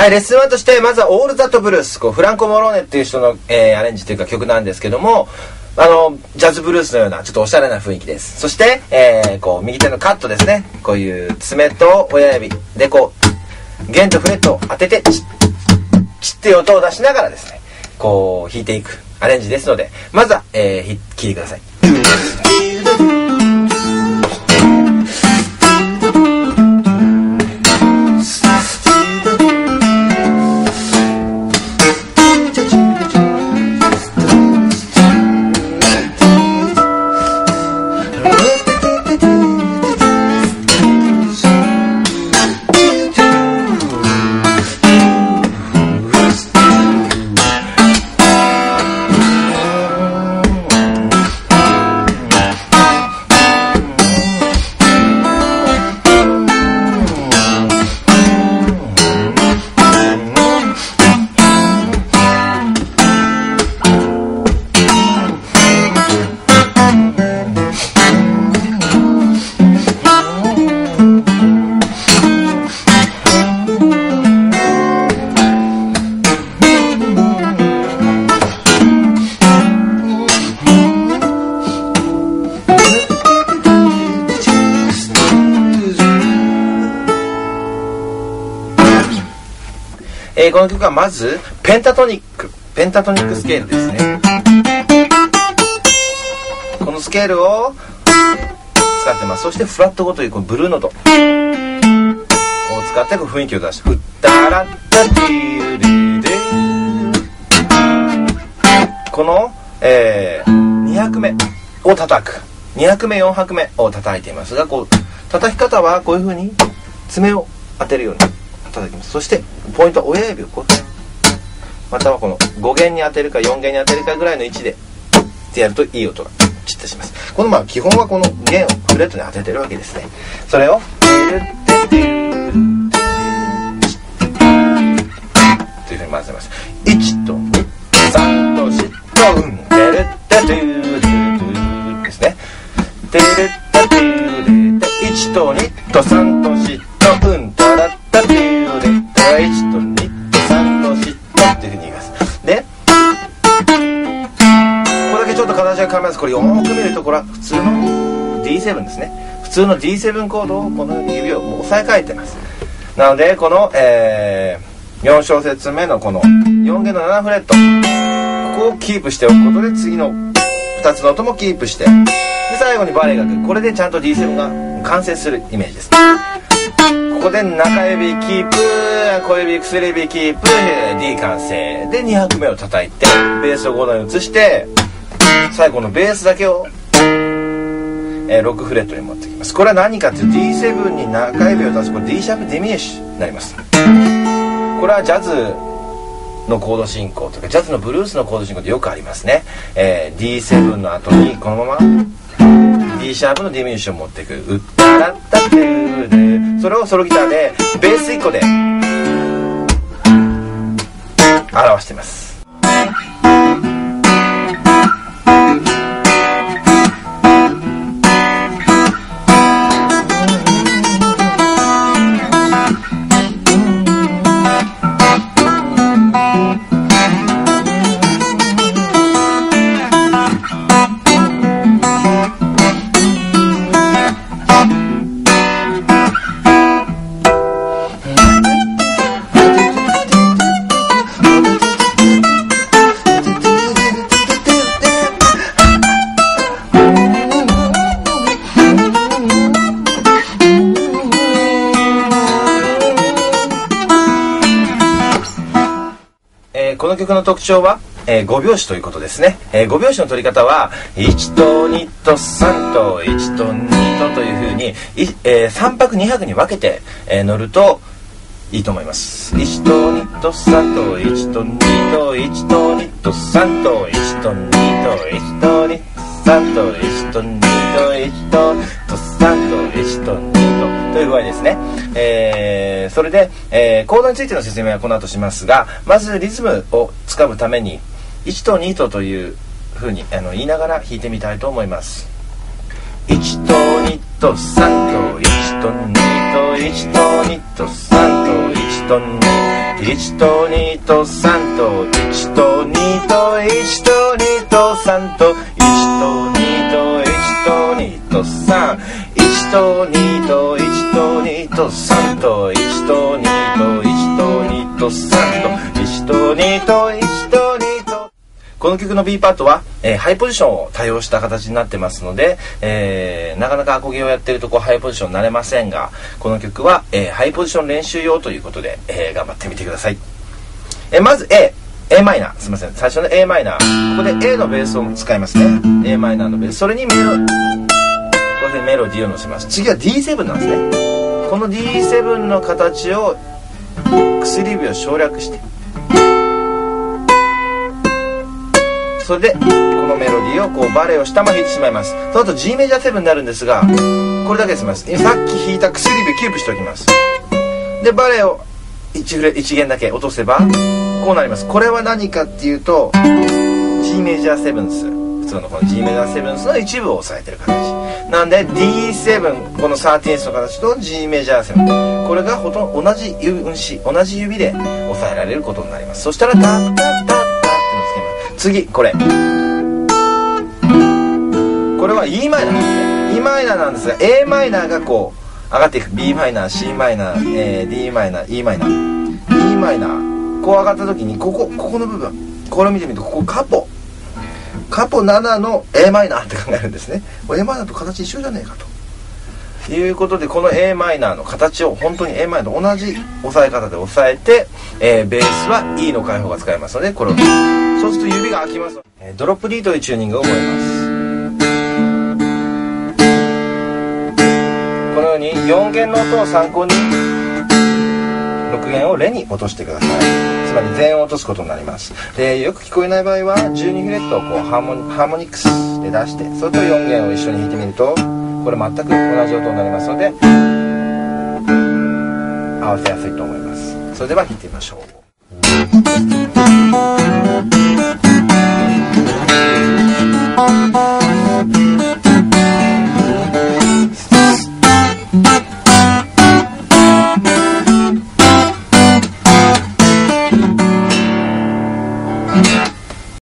はい、レッスン1として、まずはオールザットブルース、こうフランコ・モローネっていう人の、えーアレンジというか曲なんですけども、あの、ジャズブルースのような、ちょっとおしゃれな雰囲気です。そして、えーこう、右手のカットですね。こういう爪と親指で、こう、弦とフレットを当てて、チッ、チッっていう音を出しながらですね、こう、弾いていくアレンジですので、まずは、えー、聴いてください。ーこの曲はまずペンタトニックペンタトニックスケールですね。このスケールを使ってます。そしてフラット語というこのブルーノート。を使ってこう雰囲気を出して「ふったらったティーリで」この、えー、2拍目を叩く。2拍目4拍目を叩いていますがこう叩き方はこういう風に爪を当てるように。叩きます。そしてポイントは親指をこうまたはこの5弦に当てるか4弦に当てるかぐらいの位置でってやるといい音がチッとします。このまあ基本はこの弦をフレットに当ててるわけですね。それをというふうに混ぜます。1と2 3と4とうんてるててちょっと形が変わります。これよーく見るとこれは普通の D7 ですね。普通の D7 コードをこのように指をもう押さえ替えてます。なのでこの、えー、4小節目のこの4弦の7フレット。ここをキープしておくことで次の2つの音もキープして。で最後にバレエが来るこれでちゃんと D7 が完成するイメージです。ここで中指キープ小指薬指キープ D 完成。で2拍目を叩いてベースを5度に移して最後のベースだけを、えー6フレットに持ってきます。これは何かっていうと D7 に中指を出すこれ D シャープディミニッシュになります。これはジャズのコード進行とかジャズのブルースのコード進行ってよくありますね、えー D7 の後にこのまま D シャープのディミニッシュを持っていく「うったったってう」それをソロギターでベース1個で表しています。の曲の特徴は、えー、5拍子ということですね、えー5拍子の取り方は1と2と3と1と2とというふうに、いえ3拍2拍に分けて、えー乗るといいと思います。1と2と3と1と2と1と2と3と1と2と1と2と3と1と2と1とと3と1と。2という具合ですね、えーそれで、えーコードについての説明はこの後しますがまずリズムをつかむために1と2とというふうにあの言いながら弾いてみたいと思います。1と2と3と1と2と1と2と3と1と2 1と2と3と1と2と1と2と3と1と2と1と2と3 1と2と1と2と3と1と2と1と2と3と1と2と1と2とこの曲の B パートは、えー、ハイポジションを多用した形になってますので、えー、なかなかアコギをやってるとこハイポジションになれませんがこの曲は、えー、ハイポジション練習用ということで、え頑張ってみてください、えまず A a マイナーすみません最初の a マイナーここで A のベースを使いますね a マイナーのベースそれにメロここでメロディーを乗せます。次は D7 なんですね。この D7 の形を薬指を省略して。それでこのメロディーをこうバレエを下まで弾いてしまいます。その後 G メジャー7になるんですがこれだけします。さっき弾いた薬指をキープしておきます。でバレエを 1, フレ1弦だけ落とせばこうなります。これは何かっていうと G メジャーセブンス。普通のこの G メジャーセブンスの一部を押さえてる形。なんで D7 この13スの形と G メジャーセブンこれがほとんど同じ指同じ指で押さえられることになります。そしたらタッタッタッダッってのつけます。次これ。これは e マイナーですね。E マイナーなんですが a マイナーがこう上がっていく。B マイナー c マイナー、えー、d マイナー e マイナー。E マイナー。こう上がった時にここここの部分。これを見てみるとここカポ。カポ7の a マイナーって考えるんですね。a マイナーと形一緒じゃねえかと。いうことでこの a マイナーの形を本当に a マイナーと同じ押さえ方で押さえて、えー、ベースは E の開放が使えますのでこれを。そうすると指が開きます、えー、ドロップ D というチューニングを覚えます。このように4弦の音を参考に6弦をレに落としてください。つまり全音を落とすことになります。でよく聞こえない場合は12フレットをこうハーモニハーモニクスで出してそれと4弦を一緒に弾いてみるとこれ全く同じ音になりますので合わせやすいと思います。それでは弾いてみましょう。